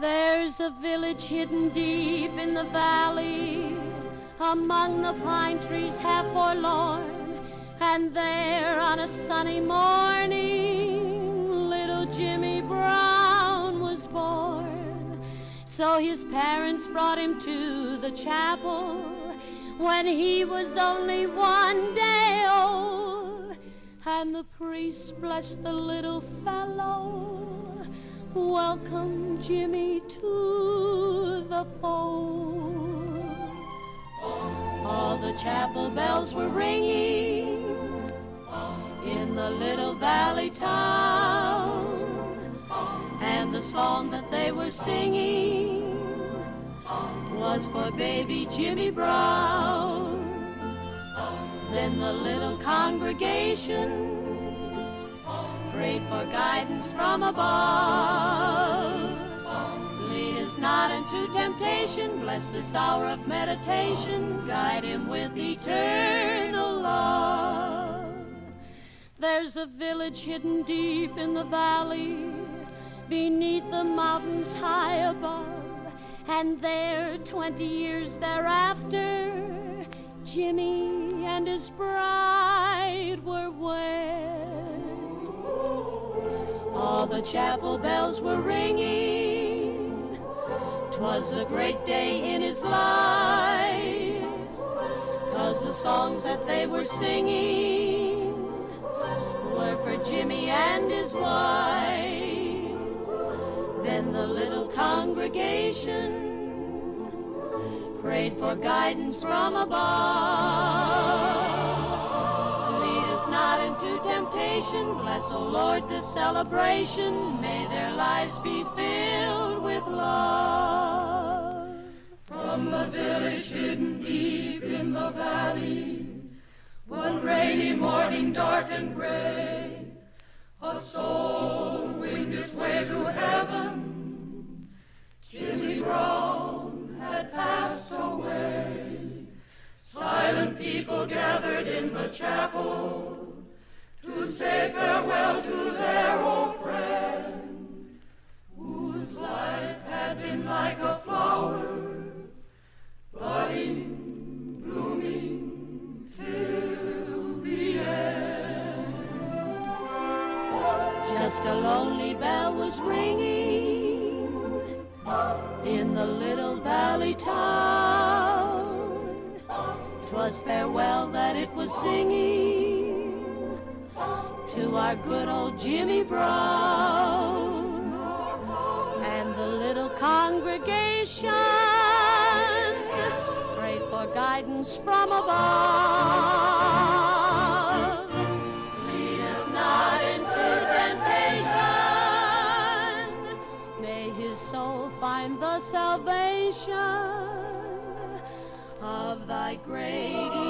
There's a village hidden deep in the valley, among the pine trees half forlorn. And there on a sunny morning, little Jimmy Brown was born. So his parents brought him to the chapel when he was only one day old. And the priest blessed the little fellow. Welcome, Jimmy, to the fold. All the chapel bells were ringing in the little valley town. And the song that they were singing was for baby Jimmy Brown. Then the little congregation prayed for guidance from above. Lead us not into temptation, bless this hour of meditation, guide him with eternal love. There's a village hidden deep in the valley, beneath the mountains high above. And there, twenty years thereafter, Jimmy and his bride the chapel bells were ringing. 'Twas a great day in his life, 'cause the songs that they were singing were for Jimmy and his wife. Then the little congregation prayed for guidance from above. Bless, O Lord, this celebration. May their lives be filled with love. From the village hidden deep in the valley, one rainy morning dark and gray, a soul winged its way to heaven. Jimmy Brown had passed away. Silent people gathered in the chapel been like a flower, budding, blooming till the end. Just a lonely bell was ringing in the little valley town. 'Twas farewell that it was singing to our good old Jimmy Brown. Congregation prayed for guidance from above. Lead us not into temptation. May his soul find the salvation of thy great